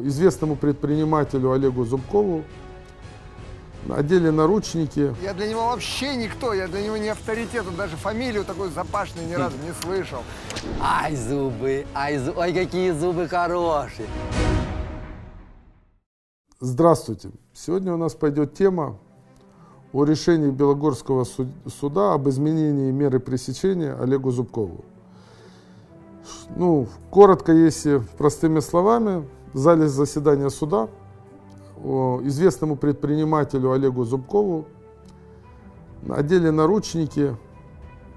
Известному предпринимателю Олегу Зубкову одели наручники. Я для него вообще никто, я для него не авторитет, он даже фамилию такой запашной ни разу не слышал. Ай, зубы, ай, зу... ой, какие зубы хорошие. Здравствуйте. Сегодня у нас пойдет тема о решении Белогорского суда об изменении меры пресечения Олегу Зубкову. Ну, коротко, если простыми словами, в зале заседания суда известному предпринимателю Олегу Зубкову одели наручники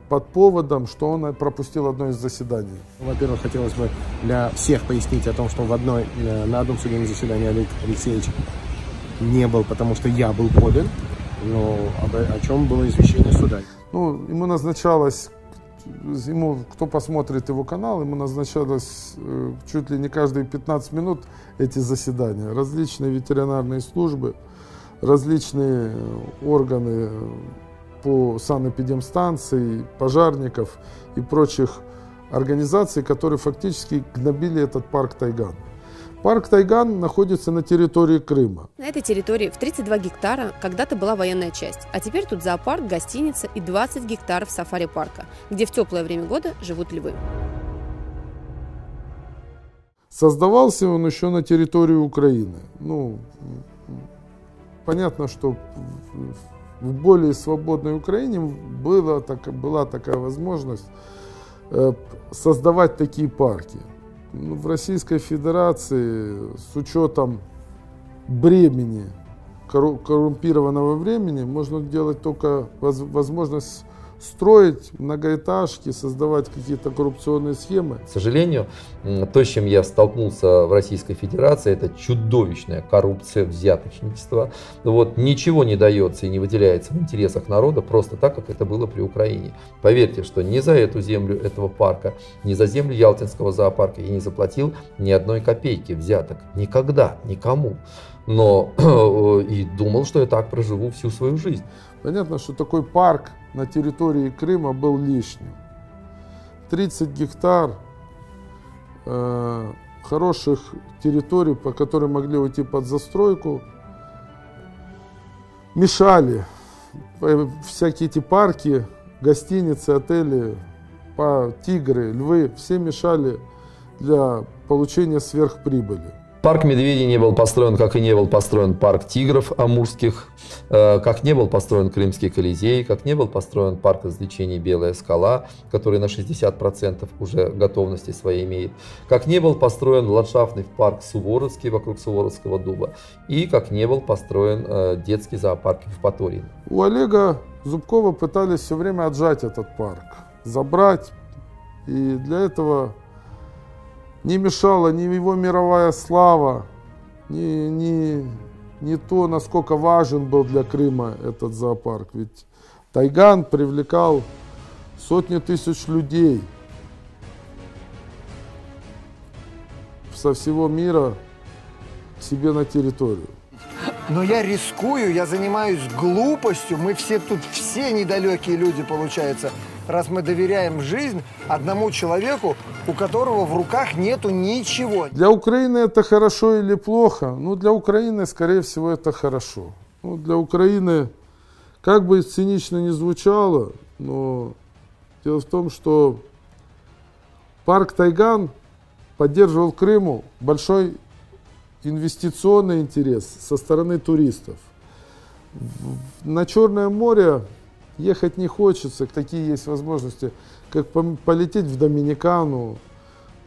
под поводом, что он пропустил одно из заседаний. Во-первых, хотелось бы для всех пояснить о том, что в одной, э, на одном судебном заседании Олег Алексеевич не был, потому что я был подан, но об, о чем было извещение суда. Ну, ему назначалось ему, кто посмотрит его канал, ему назначалось э, чуть ли не каждые 15 минут эти заседания. Различные ветеринарные службы, различные органы по санэпидемстанции, пожарников и прочих организаций, которые фактически гнобили этот парк Тайган. Парк Тайган находится на территории Крыма. На этой территории в 32 гектара когда-то была военная часть, а теперь тут зоопарк, гостиница и 20 гектаров сафари-парка, где в теплое время года живут львы. Создавался он еще на территории Украины. Ну, понятно, что в более свободной Украине была, так, была такая возможность э, создавать такие парки. В Российской Федерации с учетом бремени, коррумпированного времени, можно делать только возможность строить многоэтажки, создавать какие-то коррупционные схемы. К сожалению, то, с чем я столкнулся в Российской Федерации, это чудовищная коррупция, взяточничество. Вот, ничего не дается и не выделяется в интересах народа просто так, как это было при Украине. Поверьте, что ни за эту землю этого парка, ни за землю Ялтинского зоопарка я не заплатил ни одной копейки взяток. Никогда, никому. Но и думал, что я так проживу всю свою жизнь. Понятно, что такой парк на территории Крыма был лишним. 30 гектар э, хороших территорий, по которым могли уйти под застройку, мешали. Э, всякие эти парки, гостиницы, отели, тигры, львы, все мешали для получения сверхприбыли. Парк Медведей не был построен, как и не был построен парк тигров амурских, э, как не был построен Крымский Колизей, как не был построен парк развлечений Белая скала, который на 60% уже готовности своей имеет, как не был построен ландшафтный парк Суворовский вокруг Суворовского дуба и как не был построен э, детский зоопарк в Евпатории. У Олега Зубкова пытались все время отжать этот парк, забрать, и для этого не мешала ни его мировая слава, ни, ни, ни то, насколько важен был для Крыма этот зоопарк. Ведь Тайган привлекал сотни тысяч людей со всего мира к себе на территорию. Но я рискую, я занимаюсь глупостью. Мы все тут, все недалекие люди, получается, раз мы доверяем жизнь одному человеку, у которого в руках нету ничего. Для Украины это хорошо или плохо? Ну, для Украины, скорее всего, это хорошо. Ну, для Украины, как бы цинично ни звучало, но дело в том, что парк Тайган поддерживал Крыму большой инвестиционный интерес со стороны туристов. На Черное море ехать не хочется, такие есть возможности, как полететь в Доминикану,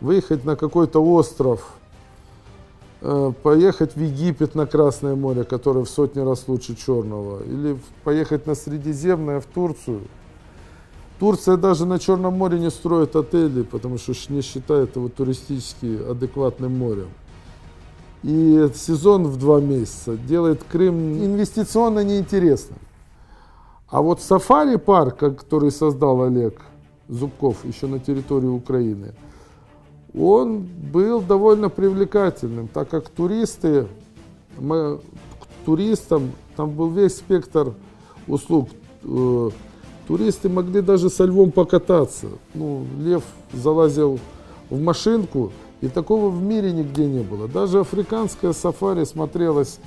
выехать на какой-то остров, э, поехать в Египет на Красное море, которое в сотни раз лучше Черного, или поехать на Средиземное в Турцию. Турция даже на Черном море не строит отели, потому что не считает его туристически адекватным морем и сезон в два месяца делает Крым инвестиционно неинтересным. А вот сафари-парк, который создал Олег Зубков еще на территории Украины, он был довольно привлекательным, так как туристы, мы, туристам, там был весь спектр услуг. Э, туристы могли даже со львом покататься. Ну, лев залазил в машинку, И такого в мире нигде не было. Даже африканское сафари смотрелось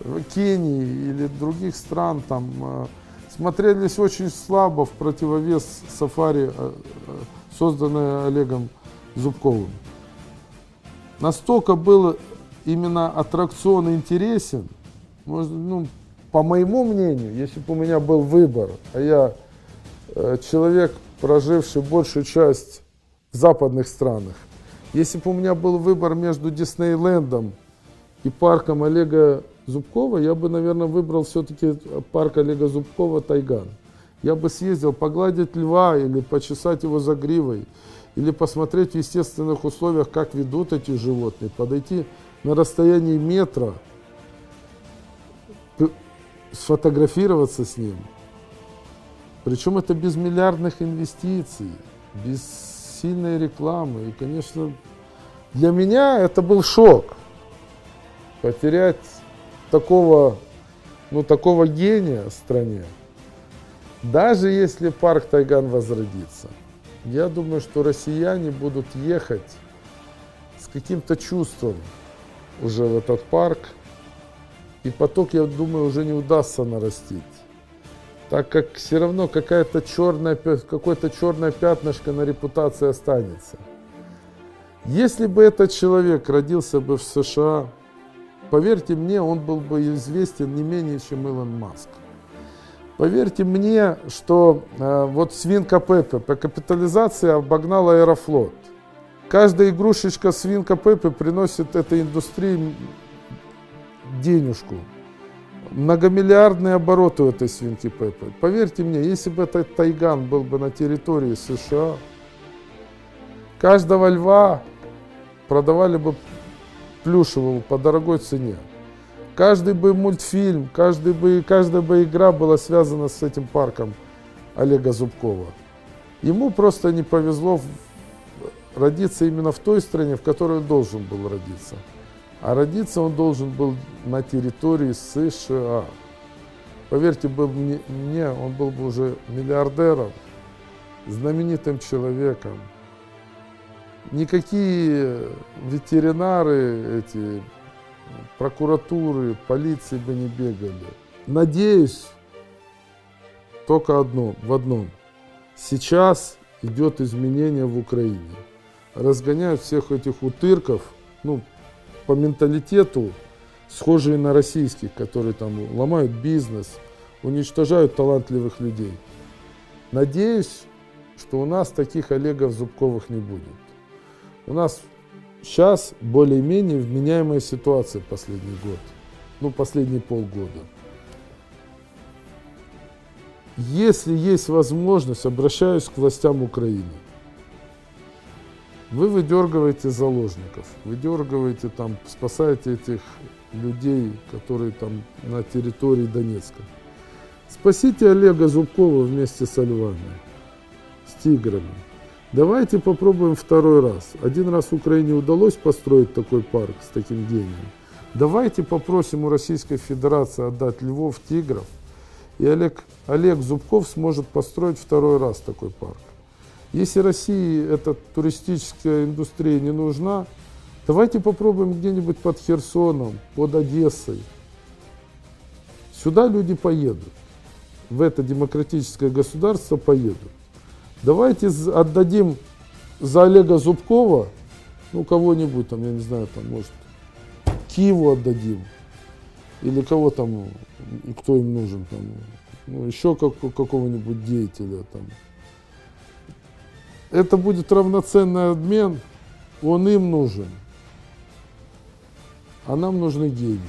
в Кении или других стран, там, э, смотрелись очень слабо в противовес сафари, э, э, созданное Олегом Зубковым. Настолько был именно аттракцион интересен, может, ну, по моему мнению, если бы у меня был выбор, а я э, человек, проживший большую часть в западных странах, если бы у меня был выбор между Диснейлендом и парком Олега Зубкова, я бы, наверное, выбрал все-таки парк Олега Зубкова «Тайган». Я бы съездил погладить льва или почесать его за гривой, или посмотреть в естественных условиях, как ведут эти животные, подойти на расстоянии метра – сфотографироваться с ним. Причем это без миллиардных инвестиций, без сильной рекламы. И, конечно, для меня это был шок. Потерять такого, ну, такого гения в стране. Даже если парк Тайган возродится, я думаю, что россияне будут ехать с каким-то чувством уже в этот парк – и поток, я думаю, уже не удастся нарастить. Так как все равно какая-то черная, какое-то черное пятнышко на репутации останется. Если бы этот человек родился бы в США, поверьте мне, он был бы известен не менее, чем Илон Маск. Поверьте мне, что э, вот свинка Пеппа по капитализации обогнала Аэрофлот. Каждая игрушечка свинка Пеппа приносит этой индустрии денежку. Многомиллиардные обороты у этой свинки Пеппы. Поверьте мне, если бы этот тайган был бы на территории США, каждого льва продавали бы плюшевого по дорогой цене. Каждый бы мультфильм, каждый бы, каждая бы игра была связана с этим парком Олега Зубкова. Ему просто не повезло родиться именно в той стране, в которой он должен был родиться. А родиться он должен был на территории США. Поверьте мне, мне, он был бы уже миллиардером, знаменитым человеком. Никакие ветеринары, эти прокуратуры, полиции бы не бегали. Надеюсь, только одно, в одном. Сейчас идет изменение в Украине. Разгоняют всех этих утырков, ну, по менталитету схожие на российских, которые там ломают бизнес, уничтожают талантливых людей. Надеюсь, что у нас таких Олегов Зубковых не будет. У нас сейчас более-менее вменяемая ситуация последний год, ну последние полгода. Если есть возможность, обращаюсь к властям Украины – вы выдергиваете заложников, выдергиваете там, спасаете этих людей, которые там на территории Донецка. Спасите Олега Зубкова вместе со львами, с тиграми. Давайте попробуем второй раз. Один раз Украине удалось построить такой парк с таким гением. Давайте попросим у Российской Федерации отдать львов, тигров, и Олег, Олег Зубков сможет построить второй раз такой парк. Если России эта туристическая индустрия не нужна, давайте попробуем где-нибудь под Херсоном, под Одессой. Сюда люди поедут. В это демократическое государство поедут. Давайте отдадим за Олега Зубкова, ну, кого-нибудь там, я не знаю, там, может, Киеву отдадим. Или кого там, кто им нужен, там, ну, еще как, какого-нибудь деятеля, там, это будет равноценный обмен, он им нужен, а нам нужны гении.